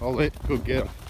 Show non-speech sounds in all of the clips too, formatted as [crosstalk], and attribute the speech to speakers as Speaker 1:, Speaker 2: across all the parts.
Speaker 1: I'll let
Speaker 2: go get him.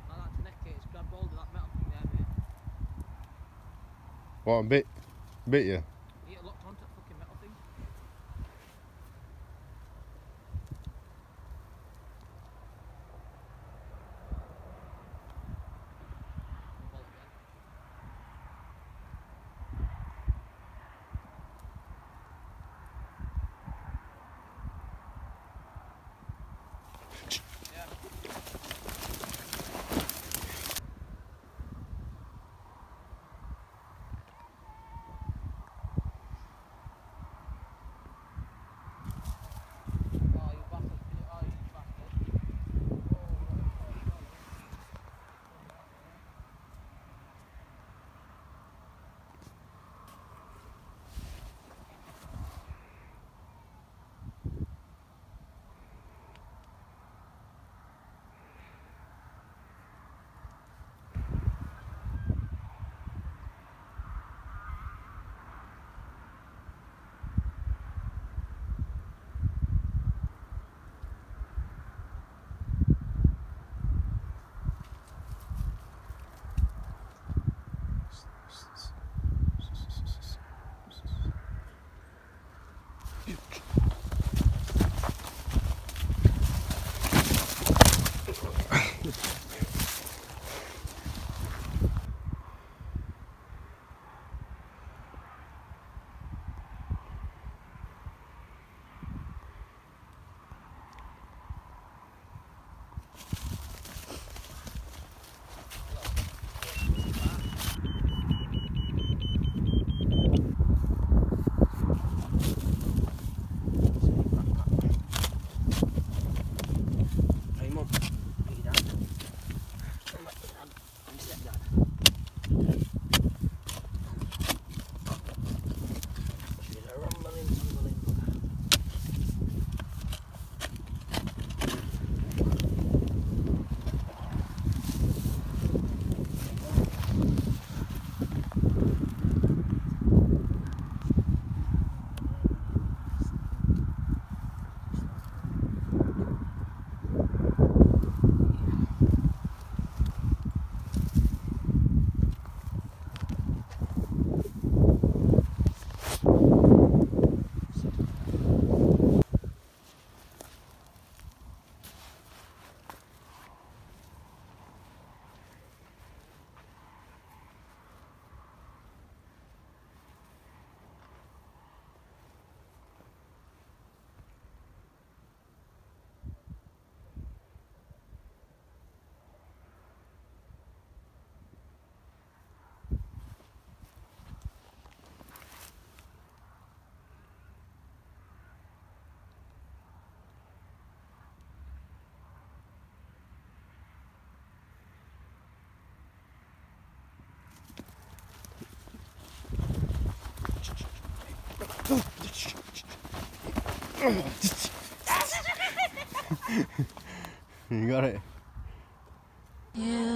Speaker 1: Well,
Speaker 2: I
Speaker 1: bit, bit you. [laughs] you got it.
Speaker 3: Yeah.